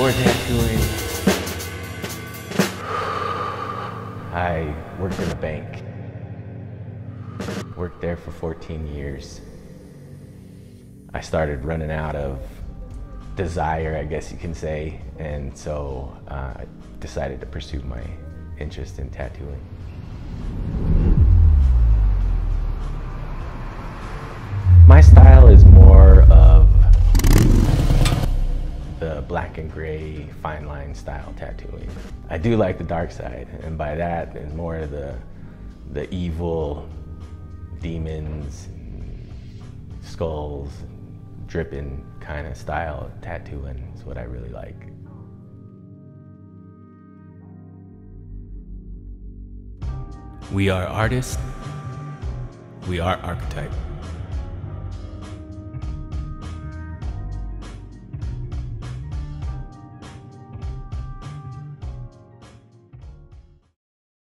Before I worked in a bank. Worked there for 14 years. I started running out of desire, I guess you can say, and so uh, I decided to pursue my interest in tattooing. My style is more of black and gray fine line style tattooing. I do like the dark side, and by that is more of the the evil demons, skulls, dripping kind of style tattooing is what I really like. We are artists. We are archetype.